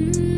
Mm.